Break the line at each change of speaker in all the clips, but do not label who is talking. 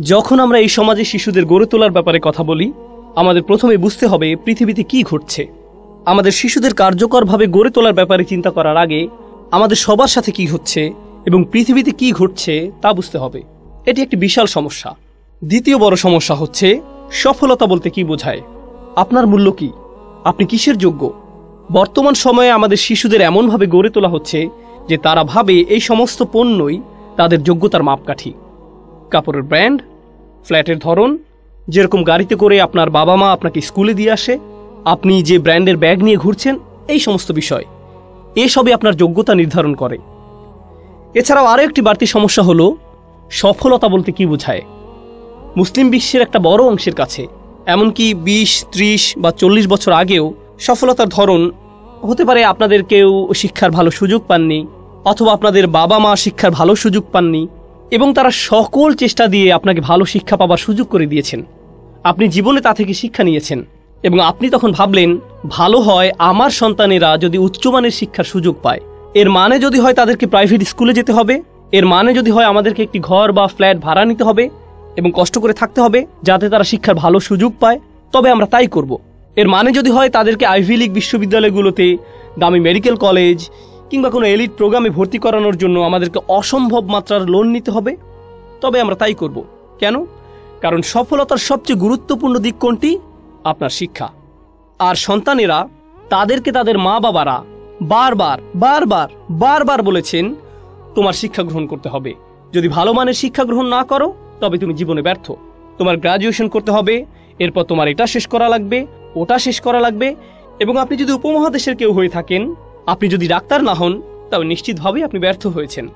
যখন আমরা এই সমাজে শিশুদের গড়ে তোলার ব্যাপারে কথা বলি, আমাদের প্রথমে বুঝতে হবে পৃথিবীতে কি ঘটছে। আমাদের শিশুদের কার্যকরভাবে গড়ে তোলার ব্যাপারে চিন্তা করার আগে আমাদের সবার সাথে কি হচ্ছে এবং পৃথিবীতে কি ঘটছে তা বুঝতে হবে। এটি একটি বিশাল সমস্যা। দ্বিতীয় বড় সমস্যা হচ্ছে সফলতা বলতে কি বোঝায়? আপনার মূল্য কি? আপনি কিসের যোগ্য? বর্তমান সময়ে আমাদের শিশুদের এমনভাবে গড়ে তোলা হচ্ছে যে তারা ভাবে এই সমস্ত পণ্যই তাদের যোগ্যতার মাপকাঠি। কাপড়ের ব্র্যান্ড, ফ্ল্যাটের ধরন, যেরকম গাড়িতে করে আপনার বাবা মা আপনাকে স্কুলে দিয়ে আসে, আপনি যে ব্র্যান্ডের ব্যাগ নিয়ে ঘুরছেন, এই সমস্ত বিষয়। এসবই আপনার যোগ্যতা নির্ধারণ করে। এছাড়াও আরও একটি বাড়তি সমস্যা হলো, সফলতা বলতে কি বোঝায়? মুসলিম বিশ্বের একটা বড় অংশের কাছে, এমনকি বিশ, ত্রিশ বা চল্লিশ বছর আগেও সফলতার ধরন হতে পারে আপনাদের কেউ শিক্ষার ভালো সুযোগ পাননি, অথবা আপনাদের বাবা মা শিক্ষার ভালো সুযোগ পাননি এবং তারা সকল চেষ্টা দিয়ে আপনাকে ভালো শিক্ষা পাবার সুযোগ করে দিয়েছেন। আপনি জীবনে তা থেকে শিক্ষা নিয়েছেন এবং আপনি তখন ভাবলেন, ভালো হয় আমার সন্তানেরা যদি উচ্চমানের শিক্ষার সুযোগ পায়। এর মানে যদি হয় তাদেরকে প্রাইভেট স্কুলে যেতে হবে, এর মানে যদি হয় আমাদেরকে একটি ঘর বা ফ্ল্যাট ভাড়া নিতে হবে এবং কষ্ট করে থাকতে হবে যাতে তারা শিক্ষার ভালো সুযোগ পায়, তবে আমরা তাই করব। এর মানে যদি হয় তাদেরকে আইভি লিগ বিশ্ববিদ্যালয়গুলোতে দামি মেডিকেল কলেজ কিংবা কোনো এলিট প্রোগ্রামে ভর্তি করানোর জন্য আমাদেরকে অসম্ভব মাত্রার লোন নিতে হবে? তবে আমরা তাই করব। কেন? কারণ সফলতার সবচেয়ে গুরুত্বপূর্ণ দিক কোনটি? আপনার শিক্ষা। আর সন্তানেরা, তাদেরকে তাদের মা বাবারা বারবার বারবার বারবার বলেছেন, তোমার শিক্ষা গ্রহণ করতে হবে। যদি ভালো মানের শিক্ষা গ্রহণ না করো, তবে তুমি জীবনে ব্যর্থ। তোমার গ্রাজুয়েশন করতে হবে, এরপর তোমার এটা শেষ করা লাগবে, ওটা শেষ করা লাগবে এবং আপনি যদি উপমহাদেশের কেউ হয়ে থাকেন আপনি যদি ডাক্তার না হন, তবে নিশ্চিতভাবেই আপনি ব্যর্থ হয়েছেন।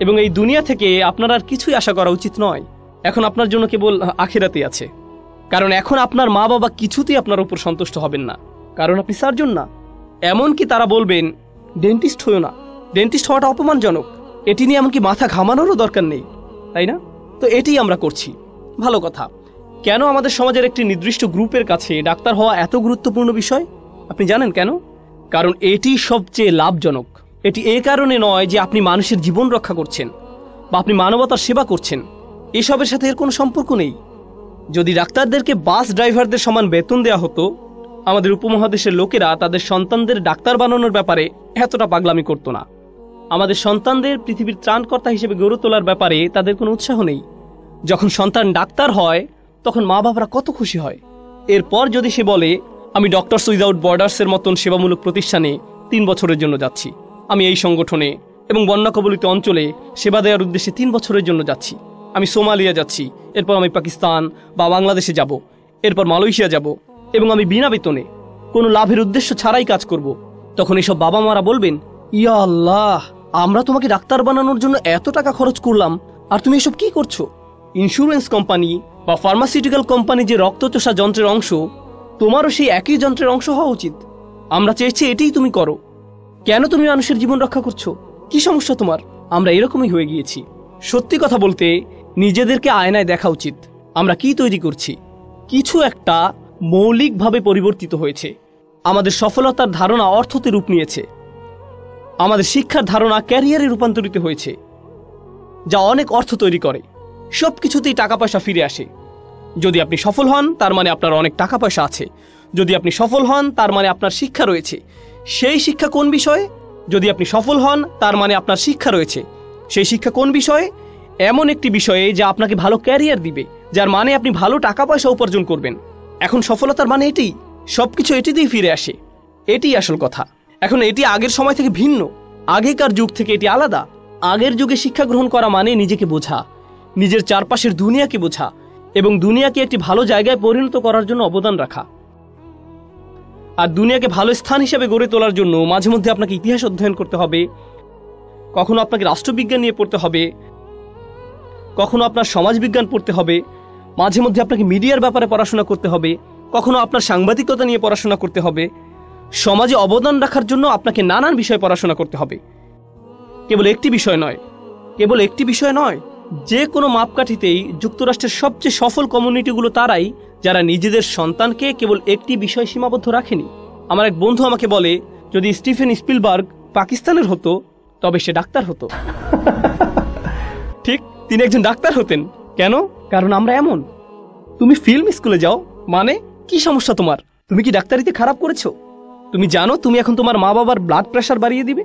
এবং এই দুনিয়া থেকে আপনার আর কিছুই আশা করা উচিত নয়। এখন আপনার জন্য কেবল আখেরাতে আছে। কারণ এখন আপনার মা বাবা কিছুতেই আপনার উপর সন্তুষ্ট হবেন না। কারণ আপনি সার্জন না। এমনকি তারা বলবেন, ডেন্টিস্ট হয়েও না। ডেন্টিস্ট হওয়াটা অপমানজনক। এটি নিয়ে এমনকি মাথা ঘামানোরও দরকার নেই। তাই না? তো এটি আমরা করছি। ভালো কথা। কেন আমাদের সমাজের একটি নির্দিষ্ট গ্রুপের কাছে ডাক্তার হওয়া এত গুরুত্বপূর্ণ বিষয়? আপনি জানেন কেন? কারণ এটি সবচেয়ে লাভজনক। এটি এ কারণে নয় যে আপনি মানুষের জীবন রক্ষা করছেন বা আপনি মানবতার সেবা করছেন। এসবের সাথে এর কোনো সম্পর্ক নেই। যদি ডাক্তারদেরকে বাস ড্রাইভারদের সমান বেতন দেওয়া হতো, আমাদের উপমহাদেশের লোকেরা তাদের সন্তানদের ডাক্তার বানানোর ব্যাপারে এতটা পাগলামি করতো না। আমাদের সন্তানদের পৃথিবীর ত্রাণকর্তা হিসেবে গড়ে তোলার ব্যাপারে তাদের কোনো উৎসাহ নেই। যখন সন্তান ডাক্তার হয়, তখন মা বাবারা কত খুশি হয়। এরপর যদি সে বলে আমি ডক্টরস উইদাউট বর্ডার্সের মতন সেবামূলক প্রতিষ্ঠানে তিন বছরের জন্য যাচ্ছি। আমি এই সংগঠনে এবং বন্যা কবলিত অঞ্চলে সেবা দেওয়ার উদ্দেশ্যে তিন বছরের জন্য যাচ্ছি। আমি সোমালিয়া যাচ্ছি, এরপর আমি পাকিস্তান বা বাংলাদেশে যাব, এরপর মালয়েশিয়া যাব এবং আমি বিনা বেতনে কোনো লাভের উদ্দেশ্য ছাড়াই কাজ করব। তখন এসব বাবা মারা বলবেন, ইয়া আল্লাহ, আমরা তোমাকে ডাক্তার বানানোর জন্য এত টাকা খরচ করলাম, আর তুমি এসব কি করছ? ইন্স্যুরেন্স কোম্পানি বা ফার্মাসিউটিক্যাল কোম্পানি যে রক্তচোষা যন্ত্রের অংশ তোমারও সেই একই যন্ত্রের অংশ হওয়া উচিত। আমরা চেয়েছি এটাই তুমি করো। কেন তুমি মানুষের জীবন রক্ষা করছ? কি সমস্যা তোমার? আমরা এরকমই হয়ে গিয়েছি। সত্যি কথা বলতে, নিজেদেরকে আয়নায় দেখা উচিত। আমরা কি তৈরি করছি? কিছু একটা মৌলিকভাবে পরিবর্তিত হয়েছে। আমাদের সফলতার ধারণা অর্থতে রূপ নিয়েছে। আমাদের শিক্ষার ধারণা ক্যারিয়ারে রূপান্তরিত হয়েছে, যা অনেক অর্থ তৈরি করে। সব কিছুতেই টাকা পয়সা ফিরে আসে। যদি আপনি সফল হন, তার মানে আপনার অনেক টাকা পয়সা আছে। যদি আপনি সফল হন, তার মানে আপনার শিক্ষা রয়েছে। সেই শিক্ষা কোন বিষয়ে? যদি আপনি সফল হন, তার মানে আপনার শিক্ষা রয়েছে। সেই শিক্ষা কোন বিষয়ে? এমন একটি বিষয়ে যা আপনাকে ভালো ক্যারিয়ার দিবে, যার মানে আপনি ভালো টাকা পয়সা উপার্জন করবেন। এখন সফলতার মানে এটাই সবকিছু এটিতেই ফিরে আসে। এটিই আসল কথা। এখন এটি আগের সময় থেকে ভিন্ন। আগেকার যুগ থেকে এটি আলাদা। আগের যুগে শিক্ষা গ্রহণ করা মানে নিজেকে বোঝা। নিজের চারপাশের দুনিয়াকে বোঝা। এবং দুনিয়াকে একটি ভালো জায়গায় পরিণত করার জন্য অবদান রাখা। আর দুনিয়াকে ভালো স্থান হিসেবে গড়ে তোলার জন্য মাঝে মধ্যে আপনাকে ইতিহাস অধ্যয়ন করতে হবে। কখনো আপনাকে রাষ্ট্রবিজ্ঞান নিয়ে পড়তে হবে। কখনো আপনার সমাজবিজ্ঞান পড়তে হবে। মাঝে মধ্যে আপনাকে মিডিয়ার ব্যাপারে পড়াশোনা করতে হবে। কখনো আপনার সাংবাদিকতা নিয়ে পড়াশোনা করতে হবে। সমাজে অবদান রাখার জন্য আপনাকে নানান বিষয়ে পড়াশোনা করতে হবে। কেবল একটি বিষয় নয়। কেবল একটি বিষয় নয়। যে কোনো মাপকাঠিতেই যুক্তরাষ্ট্রের সবচেয়ে সফল কমিউনিটিগুলো তারাই, যারা নিজেদের সন্তানকে কেবল একটি বিষয় সীমাবদ্ধ রাখেনি। আমার এক বন্ধু আমাকে বলে, যদি স্টিফেন স্পিলবার্গ পাকিস্তানের হতো, তবে সে ডাক্তার হতো। ঠিক, তিনি একজন ডাক্তার হতেন। কেন? কারণ আমরা এমন। তুমি ফিল্ম স্কুলে যাও। মানে কি সমস্যা তোমার? তুমি কি ডাক্তারিতে খারাপ করেছ? তুমি জানো তুমি এখন তোমার মা বাবার ব্লাড প্রেশার বাড়িয়ে দিবে?